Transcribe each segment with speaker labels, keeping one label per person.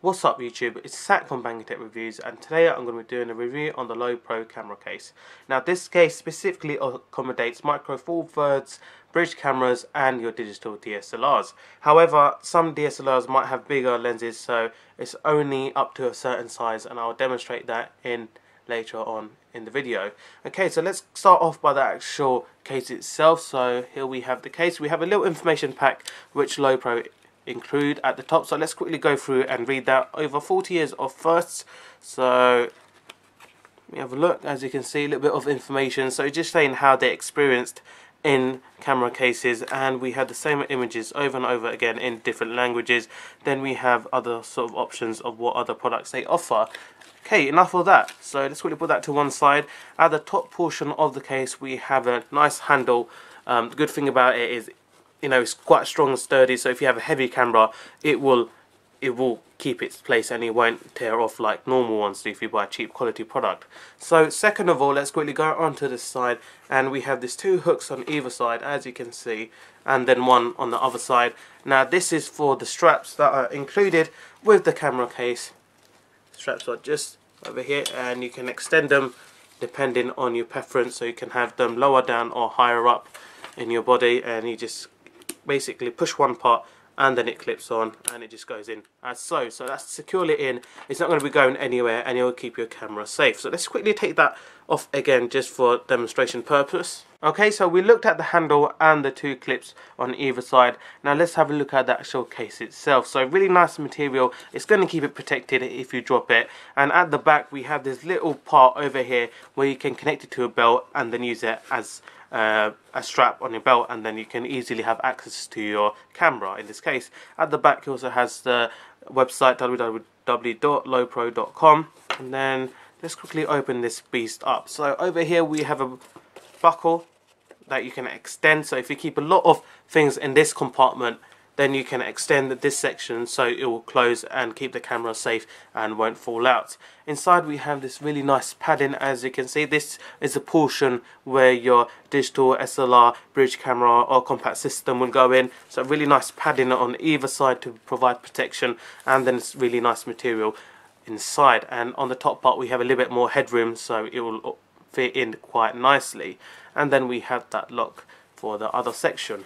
Speaker 1: What's up YouTube, it's Zach from Banging Tech Reviews and today I'm going to be doing a review on the Lowepro camera case. Now this case specifically accommodates micro four thirds, bridge cameras and your digital DSLRs. However, some DSLRs might have bigger lenses so it's only up to a certain size and I'll demonstrate that in later on in the video. Okay, so let's start off by the actual case itself. So here we have the case. We have a little information pack which Lowepro include at the top. So let's quickly go through and read that. Over 40 years of firsts. So we have a look. As you can see, a little bit of information. So just saying how they experienced in camera cases and we have the same images over and over again in different languages then we have other sort of options of what other products they offer okay enough of that so let's quickly put that to one side at the top portion of the case we have a nice handle um, the good thing about it is you know it's quite strong and sturdy so if you have a heavy camera it will it will keep its place and it won't tear off like normal ones do if you buy a cheap quality product. So second of all let's quickly go onto this side and we have these two hooks on either side as you can see and then one on the other side. Now this is for the straps that are included with the camera case. Straps are just over here and you can extend them depending on your preference so you can have them lower down or higher up in your body and you just basically push one part and then it clips on and it just goes in as so. So that's securely in. It's not going to be going anywhere and it will keep your camera safe. So let's quickly take that off again just for demonstration purpose. Okay, so we looked at the handle and the two clips on either side. Now let's have a look at the actual case itself. So really nice material. It's going to keep it protected if you drop it. And at the back we have this little part over here where you can connect it to a belt and then use it as uh, a strap on your belt and then you can easily have access to your camera in this case. At the back it also has the website www.lowepro.com and then let's quickly open this beast up. So over here we have a buckle that you can extend so if you keep a lot of things in this compartment then you can extend this section so it will close and keep the camera safe and won't fall out. Inside we have this really nice padding as you can see. This is a portion where your digital SLR bridge camera or compact system will go in. So really nice padding on either side to provide protection and then it's really nice material inside and on the top part we have a little bit more headroom so it will fit in quite nicely and then we have that lock for the other section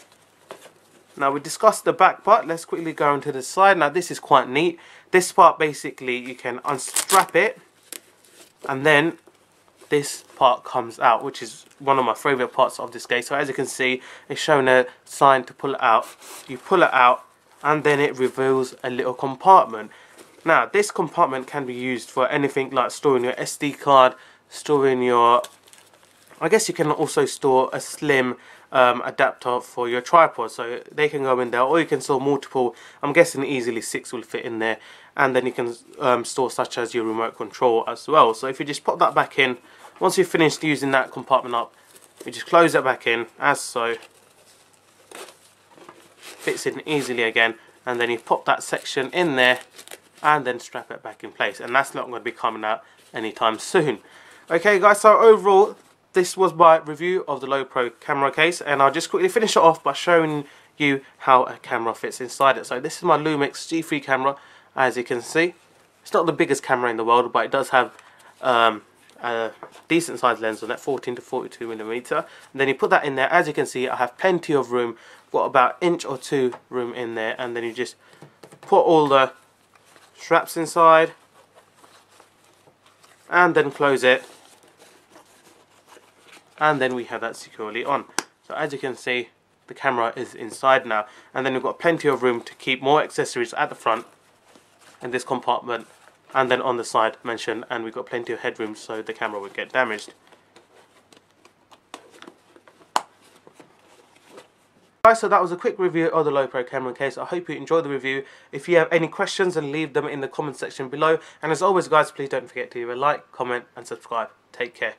Speaker 1: now we discussed the back part, let's quickly go into the side. Now this is quite neat. This part basically you can unstrap it and then this part comes out which is one of my favourite parts of this case. So as you can see it's showing a sign to pull it out. You pull it out and then it reveals a little compartment. Now this compartment can be used for anything like storing your SD card, storing your I guess you can also store a slim um, adapter for your tripod. So they can go in there or you can store multiple I'm guessing easily six will fit in there. And then you can um, store such as your remote control as well. So if you just pop that back in once you've finished using that compartment up you just close it back in as so. Fits in easily again. And then you pop that section in there and then strap it back in place. And that's not going to be coming out anytime soon okay guys so overall this was my review of the Lowepro camera case and I'll just quickly finish it off by showing you how a camera fits inside it. So this is my Lumix G3 camera as you can see. It's not the biggest camera in the world but it does have um, a decent sized lens on it 14 to 42 millimeter and then you put that in there as you can see I have plenty of room got about inch or two room in there and then you just put all the straps inside and then close it and then we have that securely on. So as you can see the camera is inside now and then we've got plenty of room to keep more accessories at the front in this compartment and then on the side mentioned and we've got plenty of headroom so the camera would get damaged. Guys, so that was a quick review of the Lowepro camera case. I hope you enjoyed the review. If you have any questions, then leave them in the comment section below. And as always, guys, please don't forget to leave a like, comment, and subscribe. Take care.